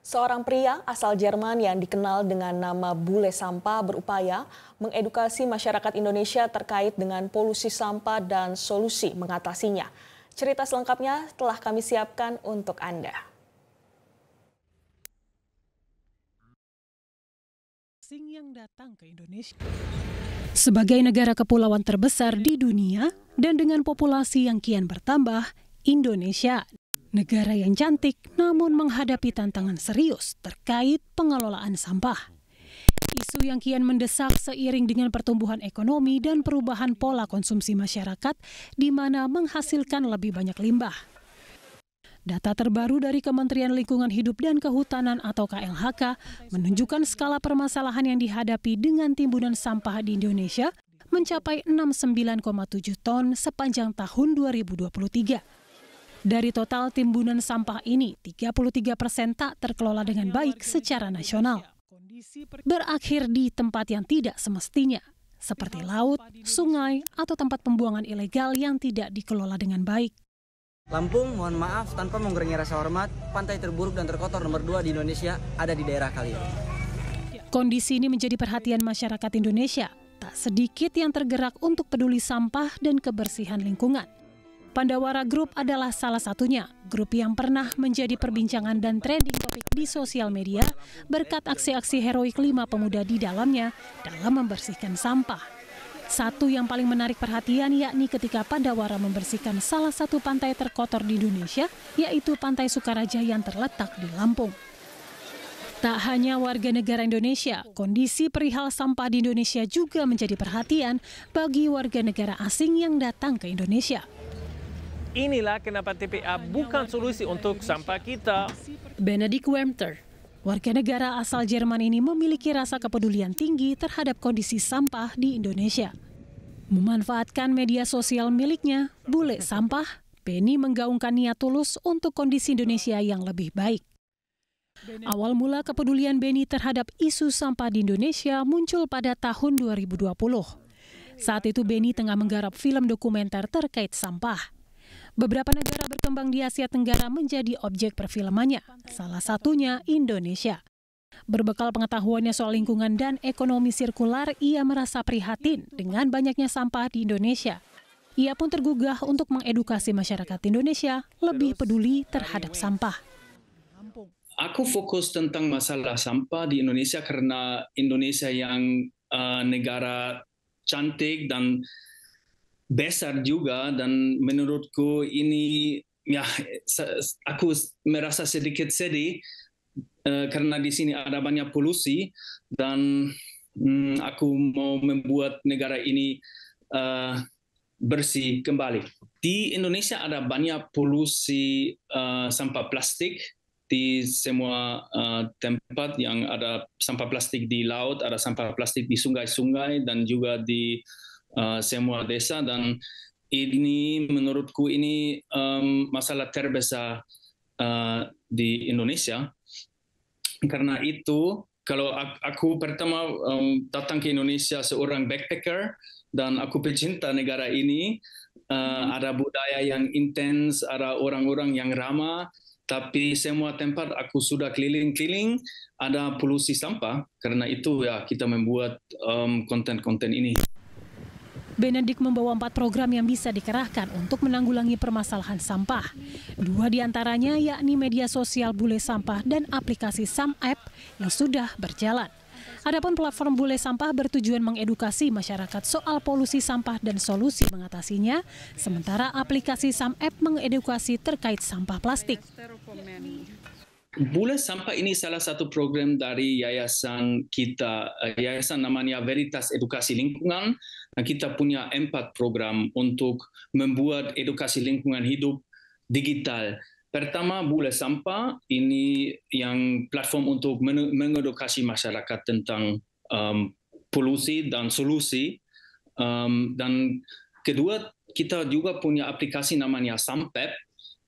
Seorang pria asal Jerman yang dikenal dengan nama Bule Sampah berupaya mengedukasi masyarakat Indonesia terkait dengan polusi sampah dan solusi mengatasinya. Cerita selengkapnya telah kami siapkan untuk Anda. yang datang ke Indonesia. Sebagai negara kepulauan terbesar di dunia dan dengan populasi yang kian bertambah, Indonesia negara yang cantik namun menghadapi tantangan serius terkait pengelolaan sampah. Isu yang kian mendesak seiring dengan pertumbuhan ekonomi dan perubahan pola konsumsi masyarakat di mana menghasilkan lebih banyak limbah. Data terbaru dari Kementerian Lingkungan Hidup dan Kehutanan atau KLHK menunjukkan skala permasalahan yang dihadapi dengan timbunan sampah di Indonesia mencapai 69,7 ton sepanjang tahun 2023. Dari total timbunan sampah ini, 33 persen tak terkelola dengan baik secara nasional. Berakhir di tempat yang tidak semestinya, seperti laut, sungai, atau tempat pembuangan ilegal yang tidak dikelola dengan baik. Lampung, mohon maaf, tanpa mengurangi rasa hormat, pantai terburuk dan terkotor nomor dua di Indonesia ada di daerah kalian. Kondisi ini menjadi perhatian masyarakat Indonesia. Tak sedikit yang tergerak untuk peduli sampah dan kebersihan lingkungan. Pandawara Group adalah salah satunya, grup yang pernah menjadi perbincangan dan trending topik di sosial media berkat aksi-aksi heroik lima pemuda di dalamnya dalam membersihkan sampah. Satu yang paling menarik perhatian yakni ketika Pandawara membersihkan salah satu pantai terkotor di Indonesia, yaitu Pantai Sukaraja yang terletak di Lampung. Tak hanya warga negara Indonesia, kondisi perihal sampah di Indonesia juga menjadi perhatian bagi warga negara asing yang datang ke Indonesia. Inilah kenapa TPA bukan solusi untuk sampah kita. Benedict Wemter, warga negara asal Jerman ini memiliki rasa kepedulian tinggi terhadap kondisi sampah di Indonesia. Memanfaatkan media sosial miliknya, Bule Sampah, Benny menggaungkan niat tulus untuk kondisi Indonesia yang lebih baik. Awal mula kepedulian Benny terhadap isu sampah di Indonesia muncul pada tahun 2020. Saat itu Benny tengah menggarap film dokumenter terkait sampah. Beberapa negara berkembang di Asia Tenggara menjadi objek perfilmannya, salah satunya Indonesia. Berbekal pengetahuannya soal lingkungan dan ekonomi sirkular, ia merasa prihatin dengan banyaknya sampah di Indonesia. Ia pun tergugah untuk mengedukasi masyarakat Indonesia lebih peduli terhadap sampah. Aku fokus tentang masalah sampah di Indonesia karena Indonesia yang uh, negara cantik dan besar juga dan menurutku ini ya aku merasa sedikit sedih uh, karena di sini ada banyak polusi dan um, aku mau membuat negara ini uh, bersih kembali. Di Indonesia ada banyak polusi uh, sampah plastik di semua uh, tempat yang ada sampah plastik di laut, ada sampah plastik di sungai-sungai dan juga di uh, semua desa dan ini menurutku ini um, masalah terbesar uh, di Indonesia. Karena itu kalau aku pertama um, datang ke Indonesia seorang backpacker dan aku pecinta negara ini uh, ada budaya yang intens ada orang-orang yang ramah. Tapi semua tempat aku sudah keliling-keliling ada polusi sampah. Karena itu ya kita membuat um, konten-konten ini. Benedik membawa empat program yang bisa dikerahkan untuk menanggulangi permasalahan sampah. Dua di antaranya yakni media sosial Bule Sampah dan aplikasi Sam App yang sudah berjalan. Adapun platform Bule Sampah bertujuan mengedukasi masyarakat soal polusi sampah dan solusi mengatasinya, sementara aplikasi Sam App mengedukasi terkait sampah plastik. Bule Sampah ini salah satu program dari yayasan kita, eh, yayasan namanya Veritas Edukasi Lingkungan, kita punya empat program untuk membuat edukasi lingkungan hidup digital. Pertama, Bule Sampah ini yang platform untuk mengedukasi masyarakat tentang um, polusi dan solusi. Um, dan kedua, kita juga punya aplikasi namanya Sampep.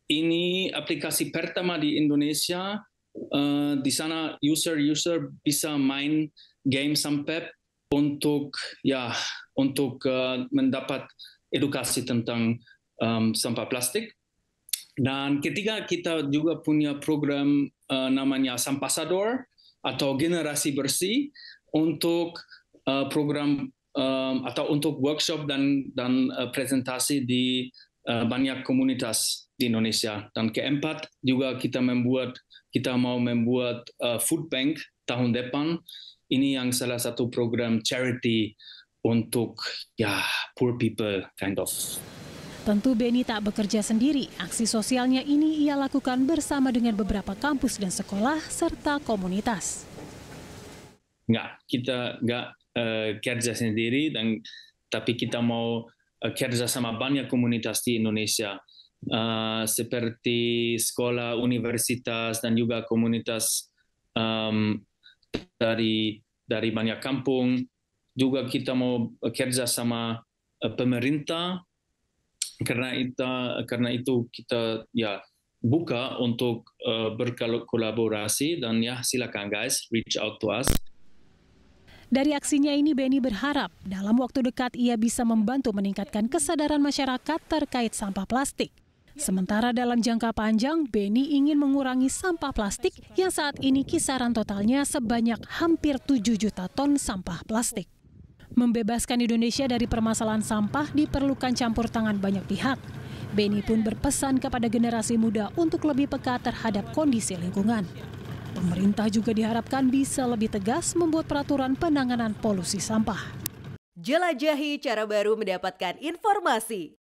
Ini aplikasi pertama di Indonesia. Uh, di sana user-user bisa main game Sampep untuk ya untuk uh, mendapat edukasi tentang um, sampah plastik. Dan ketiga kita juga punya program uh, namanya Sampasador atau generasi bersih untuk uh, program um, atau untuk workshop dan dan uh, presentasi di uh, banyak komunitas di Indonesia. Dan keempat juga kita membuat kita mau membuat uh, food bank tahun depan. Ini yang salah satu program charity untuk ya poor people kind of. Tentu Beni tak bekerja sendiri. Aksi sosialnya ini ia lakukan bersama dengan beberapa kampus dan sekolah serta komunitas. Enggak, kita enggak uh, kerja sendiri dan tapi kita mau uh, kerja sama banyak komunitas di Indonesia. Uh, seperti sekolah, universitas dan juga komunitas um, dari dari banyak kampung. Juga kita mau kerja sama uh, pemerintah karena itu karena itu kita ya buka untuk uh, berkolaborasi dan ya silakan guys reach out to us. Dari aksinya ini Benny berharap dalam waktu dekat ia bisa membantu meningkatkan kesadaran masyarakat terkait sampah plastik. Sementara dalam jangka panjang, Benny ingin mengurangi sampah plastik yang saat ini kisaran totalnya sebanyak hampir 7 juta ton sampah plastik. Membebaskan Indonesia dari permasalahan sampah diperlukan campur tangan banyak pihak. Beni pun berpesan kepada generasi muda untuk lebih peka terhadap kondisi lingkungan. Pemerintah juga diharapkan bisa lebih tegas membuat peraturan penanganan polusi sampah. Jelajahi cara baru mendapatkan informasi.